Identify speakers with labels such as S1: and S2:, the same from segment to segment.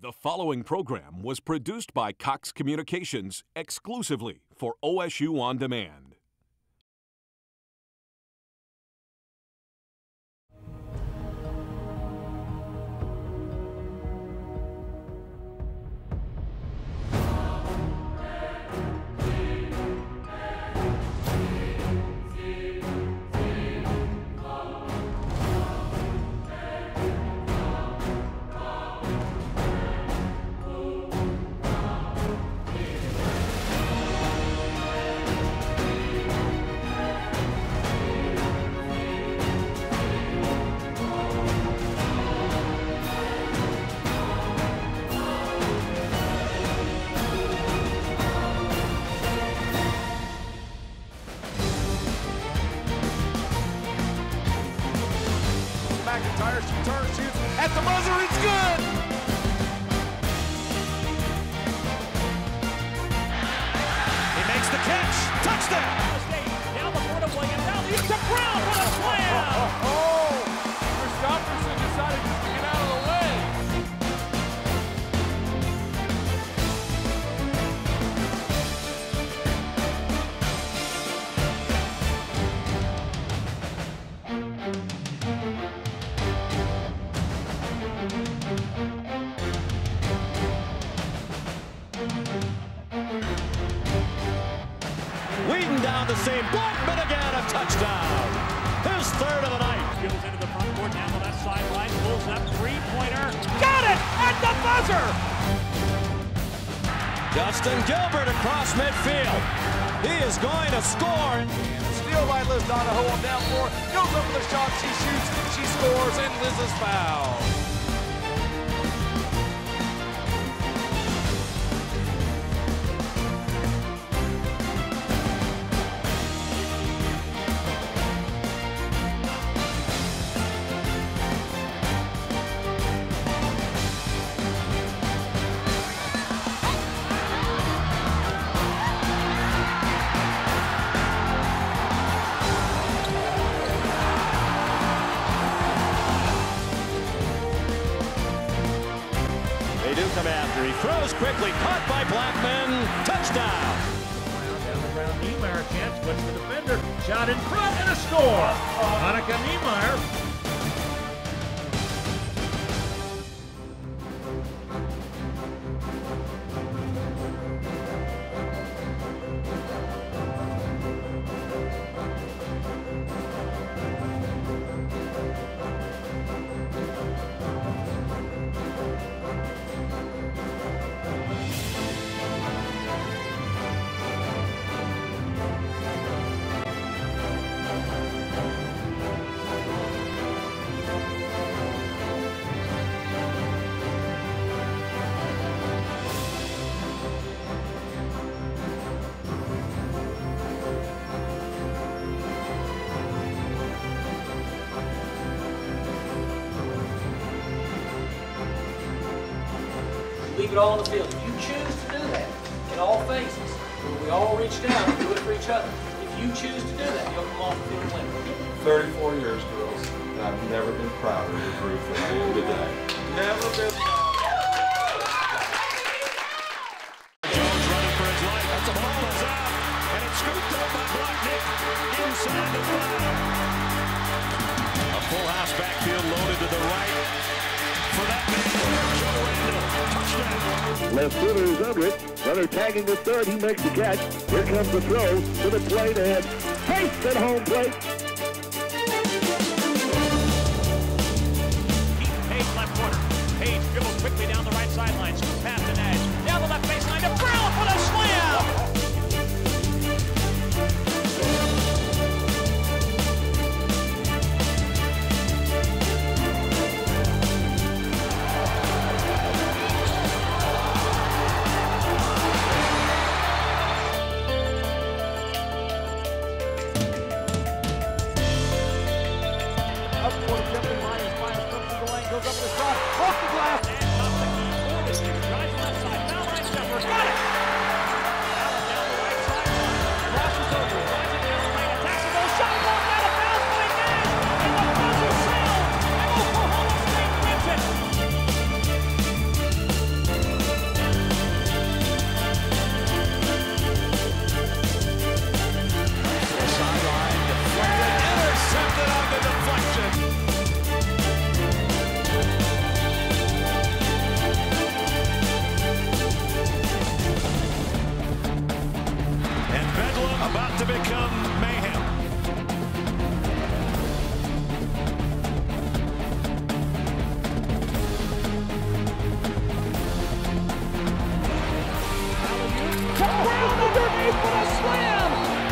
S1: The following program was produced by Cox Communications exclusively for OSU On Demand.
S2: McIntyre, she turns, shoots at the buzzer, it's good!
S3: He makes the catch. Touchdown.
S4: Down the
S3: seam. Blackmon again. A touchdown. His third of the night.
S4: Skills into the front court, down the left sideline, pulls up three-pointer. Got it at the buzzer.
S3: Justin Gilbert across midfield. He is going to score.
S2: Steal by Liz Donohoe on down four. Goes up for the shot. She shoots. She scores. And Liz is fouled.
S3: Throws quickly. Caught by Blackmon. Touchdown.
S4: Down the ground, Niemeyer chance, the defender. Shot in front and a score. Monica Niemeyer.
S5: Leave it all on the field. If you choose to do that in all phases, where we all reach down and do it for each other, if you choose to do that, you'll come off the field winning.
S6: 34 years, girls, and I've never been prouder of the group than I am today.
S2: Never been.
S3: Jones running for his life. That's a ball is out. And it's scooped up by Blacknick inside the five. A full house backfield loaded to the right. For that man, Joe Randle. Touchdown.
S7: Left footer is under it. Runner tagging the third. He makes the catch. Here comes the throw to the plate ahead. Pace at home plate.
S4: Page left corner. Page dribbles quickly down the right sideline. about to become mayhem.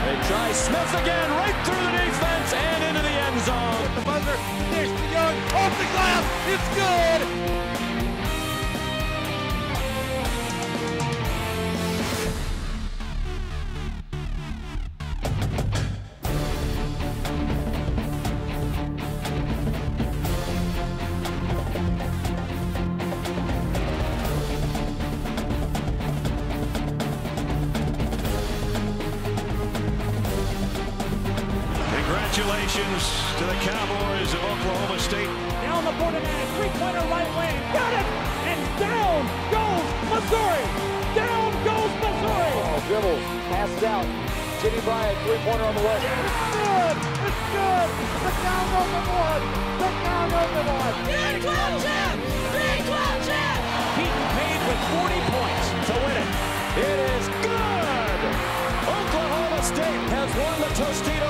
S4: They try
S3: Smith again, right through the defense and into the end zone.
S2: The buzzer, Nick Young, off the glass, it's good.
S3: Congratulations to the Cowboys of Oklahoma State.
S4: Down the Bordenad, three-pointer right wing. Got it! And down goes Missouri! Down goes Missouri!
S2: Oh, dribbles, passes out. Jimmy Bryant, three-pointer on the way.
S4: It's good! It's good! The town goes the one! The town goes the one!
S8: Big 12 champ! Big 12 champ!
S4: Keiton Page with 40 points to win it.
S3: It is good! Oklahoma State has won the Tostito